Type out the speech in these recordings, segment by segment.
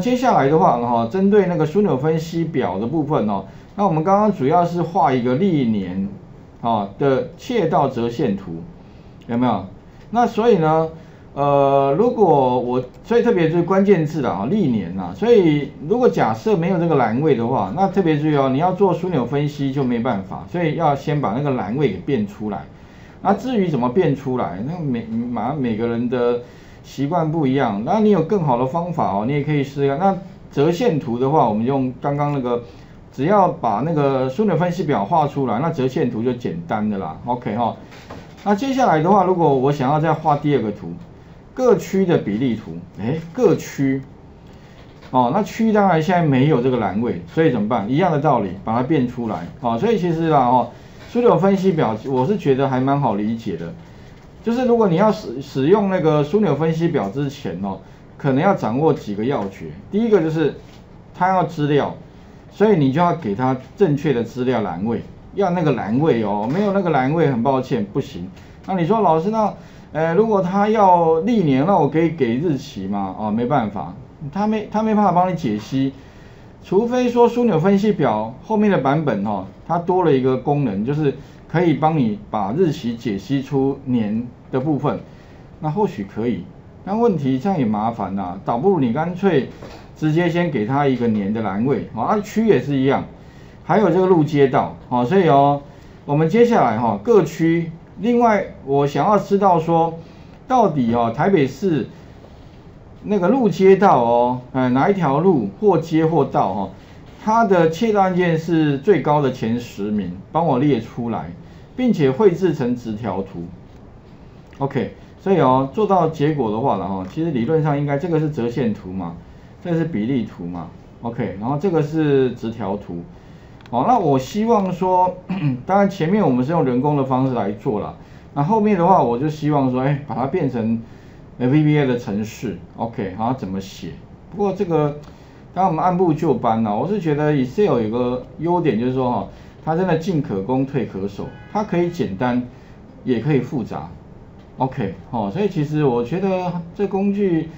接下来的话，哈，针对那个枢纽分析表的部分哦，那我们刚刚主要是画一个历年啊的切道折线图，有没有？那所以呢，呃，如果我所以特别是关键字啊，历年呐，所以如果假设没有这个栏位的话，那特别注意哦，你要做枢纽分析就没办法，所以要先把那个栏位给变出来。那至于怎么变出来，那每马上每个人的。习惯不一样，那你有更好的方法哦，你也可以试一下。那折线图的话，我们用刚刚那个，只要把那个枢纽分析表画出来，那折线图就简单的啦。OK 哈，那接下来的话，如果我想要再画第二个图，各区的比例图，哎，各区，哦，那区当然现在没有这个栏位，所以怎么办？一样的道理，把它变出来。哦，所以其实啦，哦，枢纽分析表我是觉得还蛮好理解的。就是如果你要使使用那个枢纽分析表之前哦，可能要掌握几个要诀。第一个就是它要资料，所以你就要给它正确的资料栏位，要那个栏位哦，没有那个栏位，很抱歉不行。那你说老师那，呃，如果他要历年，那我可以给日期吗？哦，没办法，他没他没办法帮你解析，除非说枢纽分析表后面的版本哦，它多了一个功能，就是。可以帮你把日期解析出年的部分，那或许可以，但问题这样也麻烦呐，倒不如你干脆直接先给他一个年的栏位，啊，区也是一样，还有这个路街道，好，所以哦，我们接下来哈各区，另外我想要知道说，到底哦台北市那个路街道哦，哎哪一条路或街或道哈，它的切断案件是最高的前十名，帮我列出来。并且绘制成直条图，OK，所以哦，做到结果的话了哈，其实理论上应该这个是折线图嘛，这是比例图嘛，OK，然后这个是直条图，好，那我希望说，当然前面我们是用人工的方式来做了，那后面的话我就希望说，哎，把它变成 VBA 的程式，OK，好，怎么写？不过这个，当然我们按部就班了，我是觉得 Excel 有个优点就是说哈。它真的进可攻退可守，它可以简单，也可以复杂，OK，哦，所以其实我觉得这工具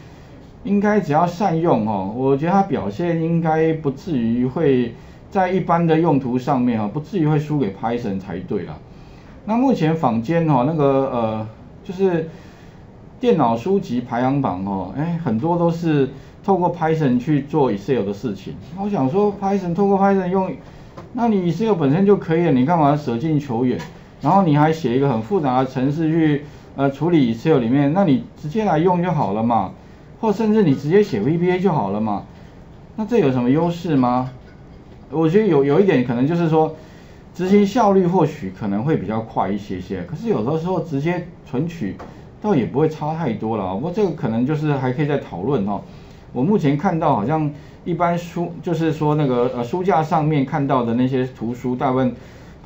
应该只要善用哦，我觉得它表现应该不至于会在一般的用途上面哈，不至于会输给 Python 才对了。那目前坊间哈那个呃就是电脑书籍排行榜哦，哎很多都是透过 Python 去做 Excel 的事情。我想说 Python 透过 Python 用。那你 Excel 本身就可以了，你干嘛舍近求远？然后你还写一个很复杂的程式去呃处理 Excel 里面，那你直接来用就好了嘛，或甚至你直接写 VBA 就好了嘛。那这有什么优势吗？我觉得有有一点可能就是说，执行效率或许可能会比较快一些些，可是有的时候直接存取倒也不会差太多了。不过这个可能就是还可以再讨论哈。我目前看到好像一般书，就是说那个呃书架上面看到的那些图书，大部分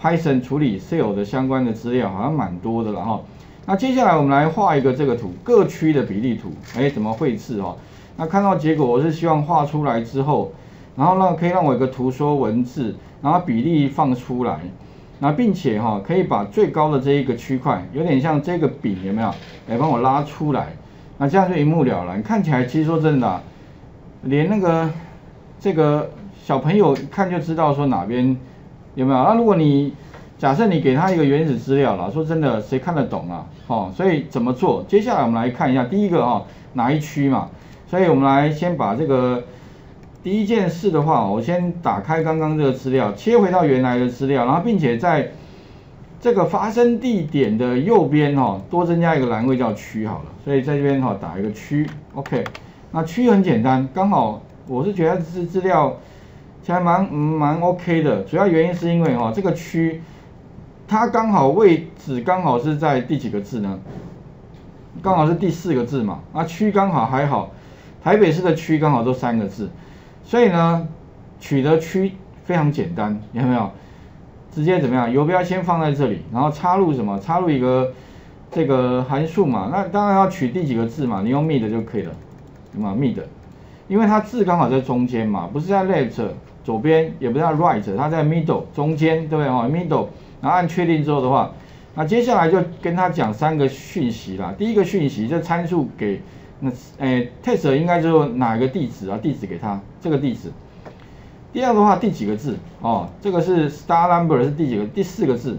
Python 处理 s a l e 的相关的资料好像蛮多的了哈。那接下来我们来画一个这个图，各区的比例图，哎，怎么绘制哦？那看到结果，我是希望画出来之后，然后让可以让我一个图说文字，然后比例放出来，那并且哈可以把最高的这一个区块，有点像这个饼有没有？来帮我拉出来，那这样就一目了然。看起来其实说真的。连那个这个小朋友一看就知道说哪边有没有？那如果你假设你给他一个原始资料了，说真的谁看得懂啊？哦，所以怎么做？接下来我们来看一下第一个啊哪一区嘛？所以我们来先把这个第一件事的话，我先打开刚刚这个资料，切回到原来的资料，然后并且在这个发生地点的右边哈多增加一个栏位叫区好了，所以在这边哈打一个区，OK。那区很简单，刚好我是觉得是资料其实蛮蛮 OK 的，主要原因是因为哈这个区它刚好位置刚好是在第几个字呢？刚好是第四个字嘛，啊区刚好还好，台北市的区刚好都三个字，所以呢取得区非常简单，有没有？直接怎么样？游标先放在这里，然后插入什么？插入一个这个函数嘛，那当然要取第几个字嘛，你用 mid 就可以了。嘛，mid，因为它字刚好在中间嘛，不是在 left 左边，也不是在 right，它在 middle 中间，对不对哈？middle，然后按确定之后的话，那接下来就跟他讲三个讯息啦。第一个讯息，这参数给那诶，test 应该就哪个地址啊？地址给他这个地址。第二个话第几个字哦？这个是 star number 是第几个？第四个字。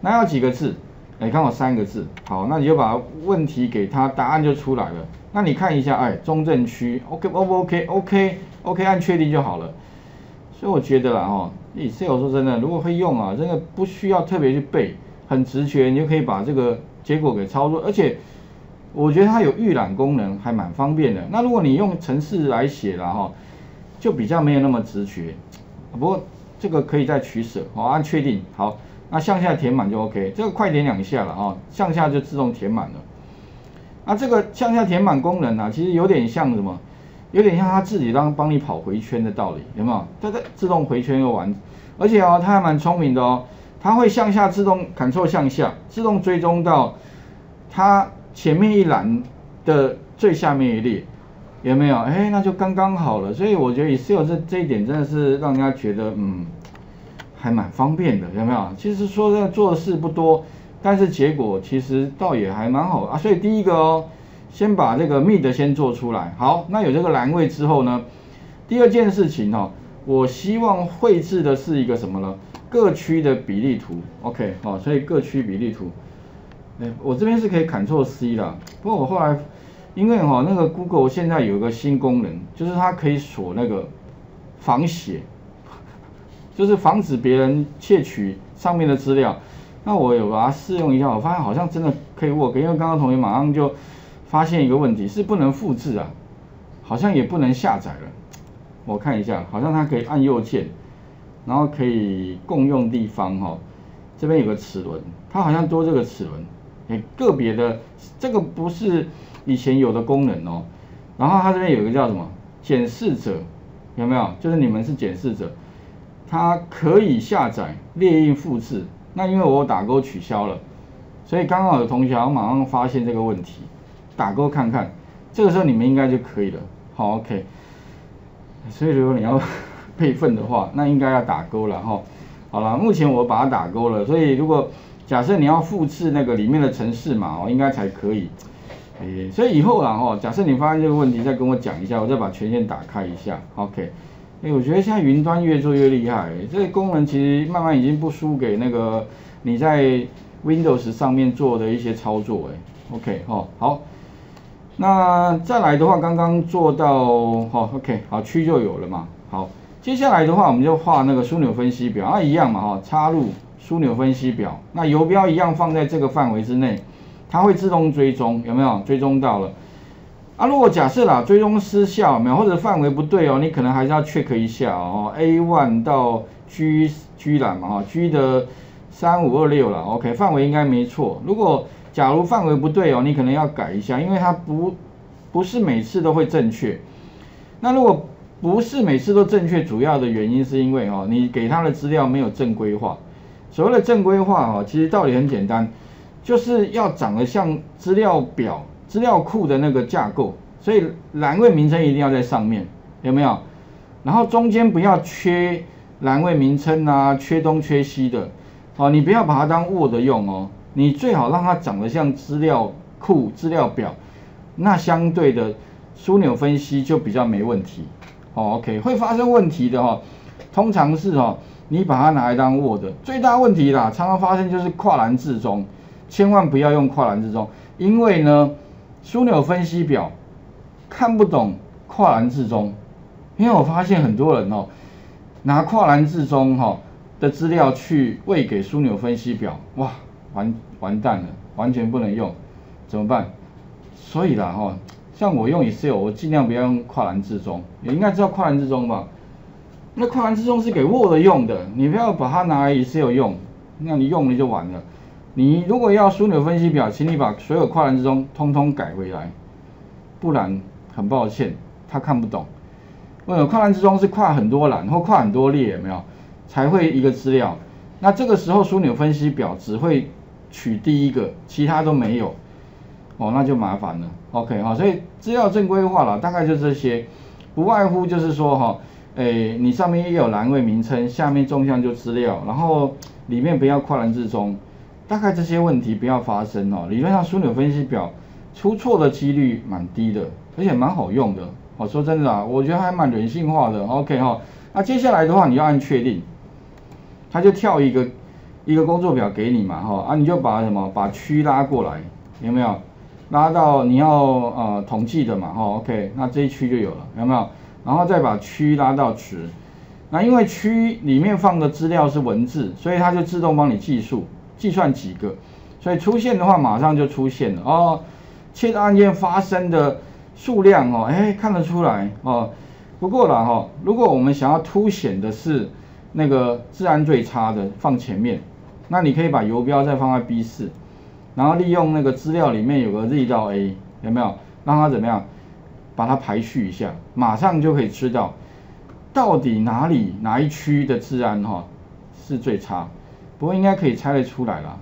那要几个字？哎，刚好三个字。好，那你就把问题给他，答案就出来了。那你看一下，哎，中正区，OK，O 不 OK？OK，OK，按确定就好了。所以我觉得啦，哈，Excel 说真的，如果会用啊，真的不需要特别去背，很直觉，你就可以把这个结果给操作。而且我觉得它有预览功能，还蛮方便的。那如果你用程式来写了哈，就比较没有那么直觉。不过这个可以再取舍，好，按确定，好。那向下填满就 OK，这个快点两下了啊，向下就自动填满了。那这个向下填满功能呢，其实有点像什么？有点像它自己让帮你跑回圈的道理，有没有？它在自动回圈又完，而且哦，它还蛮聪明的哦，它会向下自动 Ctrl 向下，自动追踪到它前面一栏的最下面一列，有没有？哎，那就刚刚好了。所以我觉得 Excel 这这一点真的是让人家觉得嗯。还蛮方便的，有没有？其实说在做事不多，但是结果其实倒也还蛮好啊。所以第一个哦，先把这个 mid 先做出来。好，那有这个栏位之后呢，第二件事情哦，我希望绘制的是一个什么呢？各区的比例图。OK，好，所以各区比例图，哎，我这边是可以 Ctrl C 的。不过我后来因为哈那个 Google 现在有一个新功能，就是它可以锁那个仿写。就是防止别人窃取上面的资料，那我有把它试用一下，我发现好像真的可以 work，因为刚刚同学马上就发现一个问题，是不能复制啊，好像也不能下载了。我看一下，好像它可以按右键，然后可以共用地方哈，这边有个齿轮，它好像多这个齿轮，哎，个别的这个不是以前有的功能哦。然后它这边有个叫什么检视者，有没有？就是你们是检视者。它可以下载列印复制，那因为我打勾取消了，所以刚好有同学马上发现这个问题，打勾看看，这个时候你们应该就可以了。好，OK。所以如果你要备份的话，那应该要打勾了哈。好了，目前我把它打勾了，所以如果假设你要复制那个里面的程式码哦，应该才可以。诶，所以以后啊哈，假设你发现这个问题，再跟我讲一下，我再把权限打开一下。OK。哎，我觉得现在云端越做越厉害，这个功能其实慢慢已经不输给那个你在 Windows 上面做的一些操作，哎，OK，哈，好，那再来的话，刚刚做到，哈，OK，好，区就有了嘛，好，接下来的话，我们就画那个枢纽分析表，啊，一样嘛，哈，插入枢纽分析表，那游标一样放在这个范围之内，它会自动追踪，有没有？追踪到了。啊，如果假设啦，追踪失效没有，或者范围不对哦，你可能还是要 check 一下哦。A one 到 G G 栏嘛，哈，G 的三五二六了，OK，范围应该没错。如果假如范围不对哦，你可能要改一下，因为它不不是每次都会正确。那如果不是每次都正确，主要的原因是因为哦，你给他的资料没有正规化。所谓的正规化哦，其实道理很简单，就是要长得像资料表。资料库的那个架构，所以栏位名称一定要在上面，有没有？然后中间不要缺栏位名称啊，缺东缺西的，哦，你不要把它当 Word 用哦，你最好让它长得像资料库、资料表，那相对的枢纽分析就比较没问题。哦，OK，会发生问题的哈，通常是哦，你把它拿来当 Word，最大问题啦，常常发生就是跨栏字中，千万不要用跨栏字中，因为呢。枢纽分析表看不懂跨栏字中，因为我发现很多人哦，拿跨栏字中哈的资料去喂给枢纽分析表，哇，完完蛋了，完全不能用，怎么办？所以啦哈，像我用 Excel，我尽量不要用跨栏字中，你应该知道跨栏字中吧？那跨栏字中是给 Word 用的，你不要把它拿来 Excel 用，那你用了就完了。你如果要枢纽分析表，请你把所有跨栏之中通通改回来，不然很抱歉，他看不懂。为什么跨栏之中是跨很多栏或跨很多列，有没有？才会一个资料。那这个时候枢纽分析表只会取第一个，其他都没有。哦，那就麻烦了。OK 哈，所以资料正规化了，大概就这些，不外乎就是说哈，诶，你上面也有栏位名称，下面纵向就资料，然后里面不要跨栏之中。大概这些问题不要发生哦。理论上枢纽分析表出错的几率蛮低的，而且蛮好用的。哦，说真的啊，我觉得还蛮人性化的。OK 哈，那接下来的话，你要按确定，他就跳一个一个工作表给你嘛，哈啊，你就把什么把区拉过来，有没有？拉到你要呃统计的嘛，哈 OK，那这一区就有了，有没有？然后再把区拉到值，那因为区里面放的资料是文字，所以它就自动帮你计数，计算几个，所以出现的话马上就出现了哦。窃盗案件发生的数量哦，哎，看得出来哦。不过了哈，如果我们想要凸显的是那个治安最差的放前面，那你可以把游标再放在 B 四，然后利用那个资料里面有个 Z 到 A，有没有？让它怎么样？把它排序一下，马上就可以知道到底哪里哪一区的治安哈是最差。不过应该可以猜得出来了，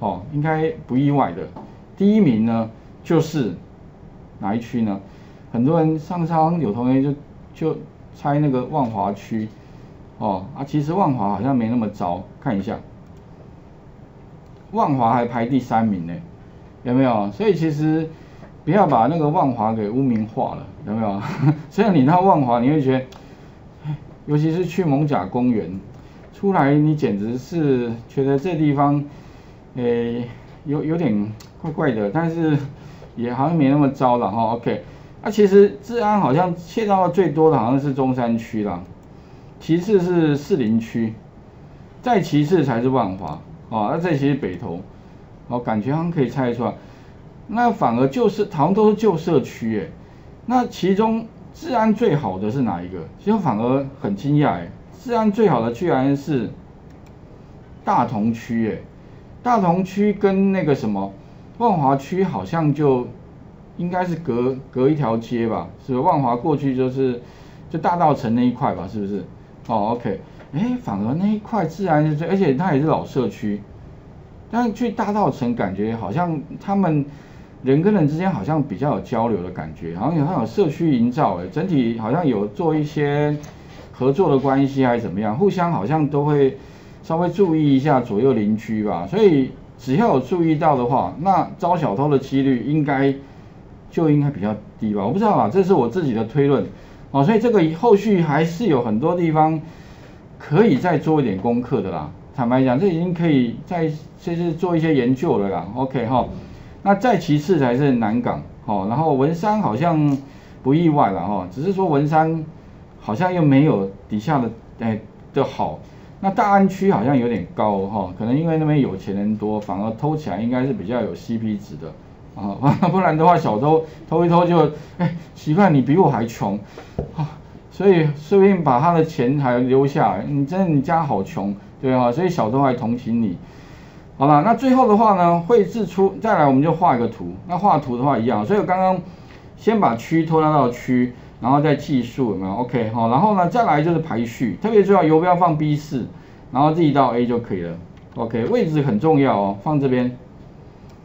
哦，应该不意外的。第一名呢？就是哪一区呢？很多人上上有同学就就猜那个万华区，哦啊，其实万华好像没那么糟，看一下，万华还排第三名呢，有没有？所以其实不要把那个万华给污名化了，有没有？虽然你到万华你会觉得，尤其是去蒙甲公园出来，你简直是觉得这地方，诶，有有点怪怪的，但是。也好像没那么糟了哈，OK，那其实治安好像窃盗最多的好像是中山区啦，其次是士林区，再其次才是万华，哦，那这些北投，哦，感觉好像可以猜出来，那反而就是好像都是旧社区诶，那其中治安最好的是哪一个？其实反而很惊讶诶，治安最好的居然是大同区诶，大同区跟那个什么？万华区好像就应该是隔隔一条街吧，是不？万华过去就是就大道城那一块吧，是不是？哦，OK，哎，反而那一块治安是最，而且它也是老社区，但去大道城感觉好像他们人跟人之间好像比较有交流的感觉，好像有它有社区营造，哎，整体好像有做一些合作的关系还是怎么样，互相好像都会稍微注意一下左右邻居吧，所以。只要有注意到的话，那招小偷的几率应该就应该比较低吧？我不知道啊，这是我自己的推论哦。所以这个后续还是有很多地方可以再做一点功课的啦。坦白讲，这已经可以再就是做一些研究了啦。OK 哈，那再其次才是南港哦，然后文山好像不意外了哈，只是说文山好像又没有底下的哎的好。那大安区好像有点高哈，可能因为那边有钱人多，反而偷起来应该是比较有 CP 值的啊，不然的话小偷偷一偷就，哎，奇怪你比我还穷，啊，所以顺便把他的钱还留下来，你真的你家好穷，对啊，所以小偷还同情你。好了，那最后的话呢，绘制出再来我们就画一个图，那画图的话一样，所以我刚刚先把区拖拉到区。然后再计数有没有？OK 好，然后呢再来就是排序，特别重要，游标放 B 四，然后 Z 到 A 就可以了。OK 位置很重要哦，放这边，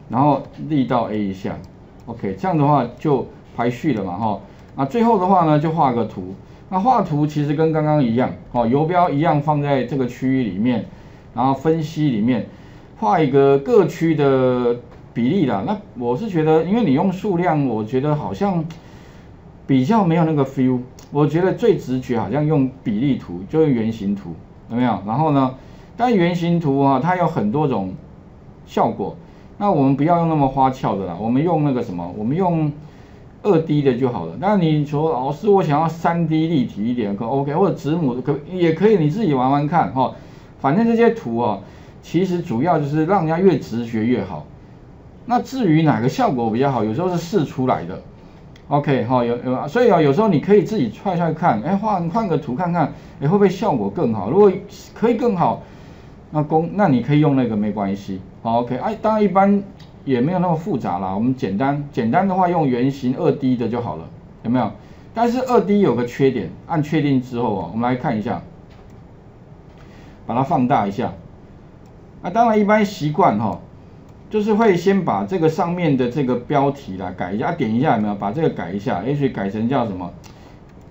然后 Z 到 A 一下，OK 这样的话就排序了嘛哈。那最后的话呢就画个图，那画图其实跟刚刚一样，哦游标一样放在这个区域里面，然后分析里面画一个各区的比例啦。那我是觉得，因为你用数量，我觉得好像。比较没有那个 feel，我觉得最直觉好像用比例图，就用圆形图，有没有？然后呢，但圆形图啊，它有很多种效果，那我们不要用那么花俏的啦，我们用那个什么，我们用二 D 的就好了。那你说老师，我想要三 D 立体一点，可 OK，或者子母可也可以，你自己玩玩看哈。反正这些图啊，其实主要就是让人家越直觉越好。那至于哪个效果比较好，有时候是试出来的。OK，好，有有，所以啊，有时候你可以自己踹踹看，哎，换换个图看看，哎，会不会效果更好？如果可以更好，那公那你可以用那个没关系，好，OK，哎，当然一般也没有那么复杂啦，我们简单简单的话用圆形二 D 的就好了，有没有？但是二 D 有个缺点，按确定之后啊，我们来看一下，把它放大一下，啊，当然一般习惯哈。就是会先把这个上面的这个标题啦改一下，点一下有没有？把这个改一下，也许改成叫什么？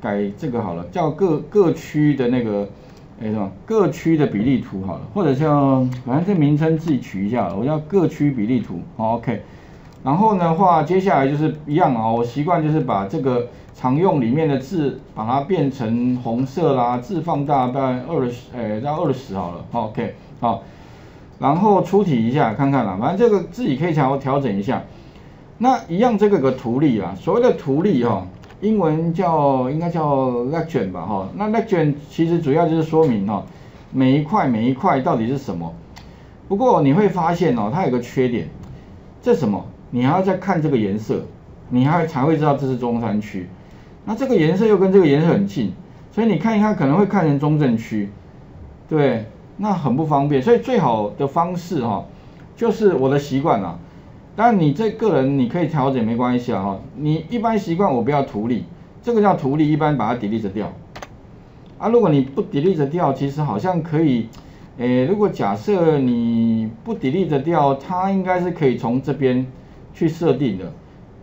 改这个好了，叫各各区的那个，哎什么？各区的比例图好了，或者叫反正这名称自己取一下，我叫各区比例图，OK。然后的话，接下来就是一样啊，我习惯就是把这个常用里面的字，把它变成红色啦，字放大大概二十，诶，到二十好了，OK，好，然后出题一下看看啦，反正这个自己可以调调整一下。那一样这个个图例啊，所谓的图例哈，英文叫应该叫 legend 吧哈，那 legend 其实主要就是说明哈，每一块每一块到底是什么。不过你会发现哦，它有个缺点，这什么？你还要再看这个颜色，你还才会知道这是中山区。那这个颜色又跟这个颜色很近，所以你看一看可能会看成中正区，对，那很不方便。所以最好的方式哈，就是我的习惯啦。当然你这个人你可以调整没关系啊哈。你一般习惯我不要图例，这个叫图例，一般把它 delete 掉。啊，如果你不 delete 掉，其实好像可以。诶，如果假设你不 delete 掉，它应该是可以从这边。去设定的，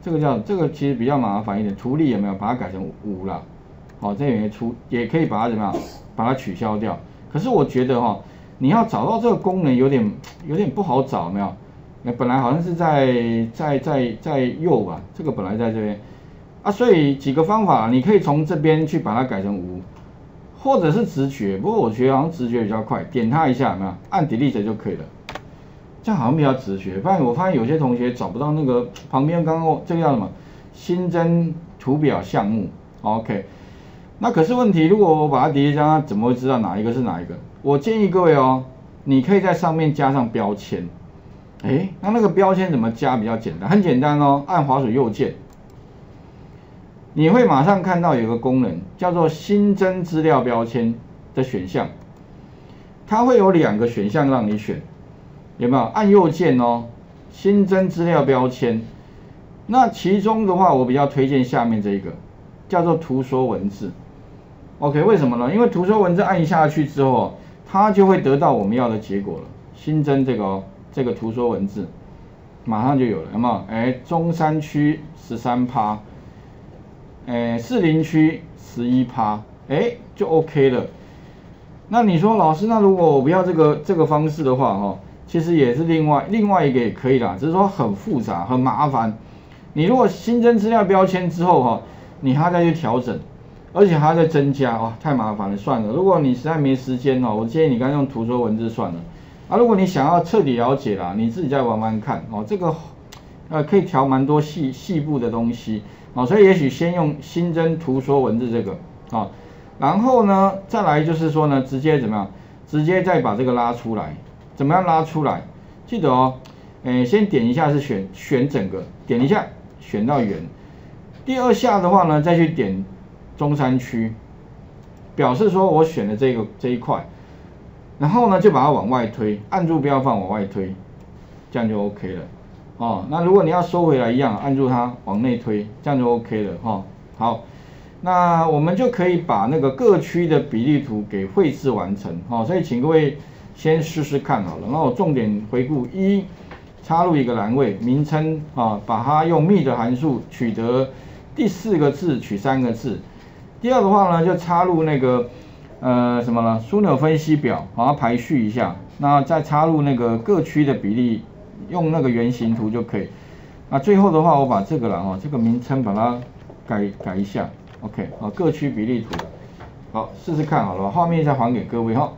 这个叫这个其实比较麻烦一点，图例有没有把它改成五了？好，这也出也可以把它怎么样，把它取消掉。可是我觉得哈，你要找到这个功能有点 有点不好找，没有？那本来好像是在在在在右吧，这个本来在这边啊，所以几个方法，你可以从这边去把它改成无，或者是直觉，不过我觉得好像直觉比较快，点它一下，有没有？按 delete 就可以了。这样好像比较直觉，不然我发现有些同学找不到那个旁边刚刚这个叫什么新增图表项目，OK？那可是问题，如果我把它叠加，怎么会知道哪一个是哪一个？我建议各位哦，你可以在上面加上标签，哎，那那个标签怎么加比较简单？很简单哦，按滑鼠右键，你会马上看到有个功能叫做新增资料标签的选项，它会有两个选项让你选。有没有按右键哦？新增资料标签。那其中的话，我比较推荐下面这一个，叫做图说文字。OK，为什么呢？因为图说文字按下去之后，它就会得到我们要的结果了。新增这个哦，这个图说文字，马上就有了，有没有？哎，中山区十三趴，哎，士林区十一趴，哎，就 OK 了。那你说老师，那如果我不要这个这个方式的话，哈？其实也是另外另外一个也可以啦，只是说很复杂很麻烦。你如果新增资料标签之后哈，你还要再去调整，而且还在增加哦，太麻烦了，算了。如果你实在没时间哦，我建议你刚用图说文字算了。啊，如果你想要彻底了解啦，你自己再玩玩看哦。这个呃可以调蛮多细细部的东西哦，所以也许先用新增图说文字这个啊，然后呢再来就是说呢，直接怎么样？直接再把这个拉出来。怎么样拉出来？记得哦，诶，先点一下是选选整个，点一下选到圆。第二下的话呢，再去点中山区，表示说我选的这个这一块，然后呢就把它往外推，按住标放往外推，这样就 OK 了。哦，那如果你要收回来一样，按住它往内推，这样就 OK 了哈。好，那我们就可以把那个各区的比例图给绘制完成。好，所以请各位。先试试看好了，那我重点回顾：一，插入一个栏位名称啊，把它用幂的函数取得第四个字取三个字。第二的话呢，就插入那个呃什么了？枢纽分析表，把它排序一下。那再插入那个各区的比例，用那个圆形图就可以。那最后的话，我把这个了哈，这个名称把它改改一下。OK，好，各区比例图。好，试试看好了，画面再还给各位哈。